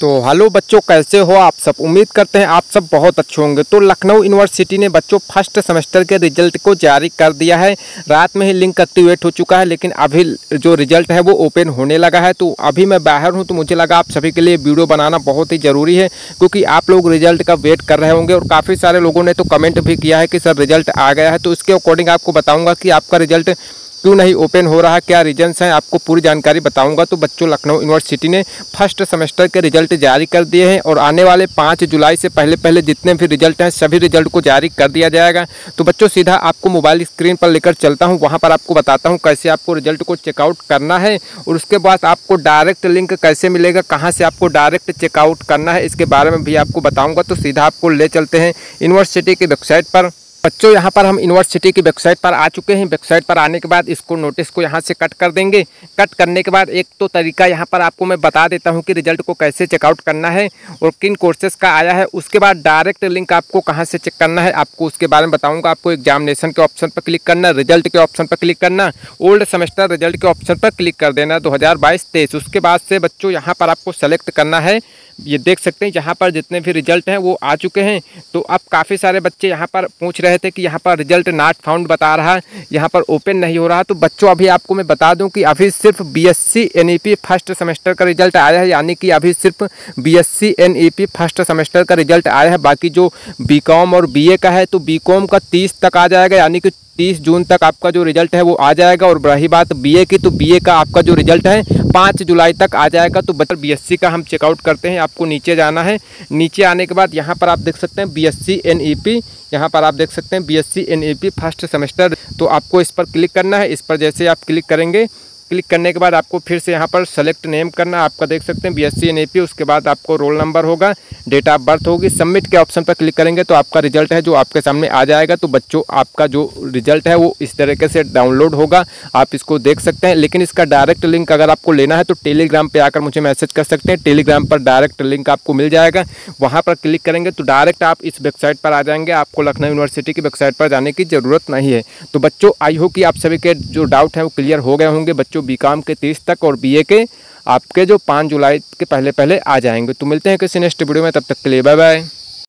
तो हेलो बच्चों, कैसे हो आप सब? उम्मीद करते हैं आप सब बहुत अच्छे होंगे। तो लखनऊ यूनिवर्सिटी ने बच्चों फ़र्स्ट सेमेस्टर के रिज़ल्ट को जारी कर दिया है। रात में ही लिंक एक्टिवेट हो चुका है, लेकिन अभी जो रिज़ल्ट है वो ओपन होने लगा है। तो अभी मैं बाहर हूँ तो मुझे लगा आप सभी के लिए वीडियो बनाना बहुत ही ज़रूरी है, क्योंकि आप लोग रिज़ल्ट का वेट कर रहे होंगे। और काफ़ी सारे लोगों ने तो कमेंट भी किया है कि सर रिज़ल्ट आ गया है। तो इसके अकॉर्डिंग आपको बताऊँगा कि आपका रिज़ल्ट क्यों नहीं ओपन हो रहा, क्या रीजन्स हैं, आपको पूरी जानकारी बताऊँगा। तो बच्चों, लखनऊ यूनिवर्सिटी ने फ़र्स्ट सेमेस्टर के रिज़ल्ट जारी कर दिए हैं और आने वाले पाँच जुलाई से पहले पहले जितने भी रिज़ल्ट हैं, सभी रिज़ल्ट को जारी कर दिया जाएगा। तो बच्चों, सीधा आपको मोबाइल स्क्रीन पर लेकर चलता हूँ, वहाँ पर आपको बताता हूँ कैसे आपको रिज़ल्ट को चेकआउट करना है और उसके बाद आपको डायरेक्ट लिंक कैसे मिलेगा, कहाँ से आपको डायरेक्ट चेकआउट करना है, इसके बारे में भी आपको बताऊँगा। तो सीधा आपको ले चलते हैं यूनिवर्सिटी की वेबसाइट पर। बच्चों, यहाँ पर हम यूनिवर्सिटी की वेबसाइट पर आ चुके हैं। वेबसाइट पर आने के बाद इसको नोटिस को यहाँ से कट कर देंगे। कट करने के बाद एक तो तरीका यहाँ पर आपको मैं बता देता हूँ कि रिज़ल्ट को कैसे चेकआउट करना है और किन कोर्सेज का आया है। उसके बाद डायरेक्ट लिंक आपको कहाँ से चेक करना है, आपको उसके बारे में बताऊँगा। आपको एग्जामिनेशन के ऑप्शन पर क्लिक करना रिज़ल्ट के ऑप्शन पर क्लिक करना ओल्ड सेमेस्टर रिज़ल्ट के ऑप्शन पर क्लिक कर देना दो हज़ार उसके बाद से बच्चों, यहाँ पर आपको सेलेक्ट करना है। ये देख सकते हैं, यहाँ पर जितने भी रिज़ल्ट हैं, वो आ चुके हैं। तो अब काफ़ी सारे बच्चे यहाँ पर पूछ रहे थे कि यहाँ पर रिज़ल्ट नॉट फाउंड बता रहा है, यहाँ पर ओपन नहीं हो रहा। तो बच्चों, अभी आपको मैं बता दूँ कि अभी सिर्फ़ बीएससी एनईपी फ़र्स्ट सेमेस्टर का रिज़ल्ट आया है, यानी कि अभी सिर्फ़ बीएससी एनईपी फ़र्स्ट सेमेस्टर का रिज़ल्ट आया है। बाकी जो बी और बीए का है तो बी का तीस तक आ जाएगा, यानी कि तीस जून तक आपका जो रिज़ल्ट है वो आ जाएगा। और रही बात बीए की तो बीए का आपका जो रिज़ल्ट है, पाँच जुलाई तक आ जाएगा। तो बच्चे बीएससी का हम चेकआउट करते हैं, आपको नीचे जाना है। नीचे आने के बाद यहाँ पर आप देख सकते हैं बीएससी एनईपी यहाँ पर आप देख सकते हैं बीएससी एस फ़र्स्ट सेमेस्टर तो आपको इस पर क्लिक करना है। इस पर जैसे आप क्लिक करेंगे क्लिक करने के बाद आपको फिर से यहाँ पर सेलेक्ट नेम करना आपका देख सकते हैं बी एस सी उसके बाद आपको रोल नंबर होगा डेट ऑफ़ बर्थ होगी सबमिट के ऑप्शन पर क्लिक करेंगे तो आपका रिज़ल्ट है जो आपके सामने आ जाएगा तो बच्चों आपका जो रिज़ल्ट है वो इस तरीके से डाउनलोड होगा, आप इसको देख सकते हैं, लेकिन इसका डायरेक्ट लिंक अगर आपको लेना है तो टेलीग्राम पर आकर मुझे मैसेज कर सकते हैं टेलीग्राम पर डायरेक्ट लिंक आपको मिल जाएगा, वहाँ पर क्लिक करेंगे तो डायरेक्ट आप इस वेबसाइट पर आ जाएँगे, आपको लखनऊ यूनिवर्सिटी की वेबसाइट पर जाने की ज़रूरत नहीं है। तो बच्चों आई हो कि आप सभी के जो डाउट हैं वो क्लियर हो गए होंगे, बच्चों बी के तीस तक और बीए के आपके जो पाँच जुलाई के पहले पहले आ जाएँगे। तो मिलते हैं किसी नेक्स्ट वीडियो में, तब तक के लिए बाय बाय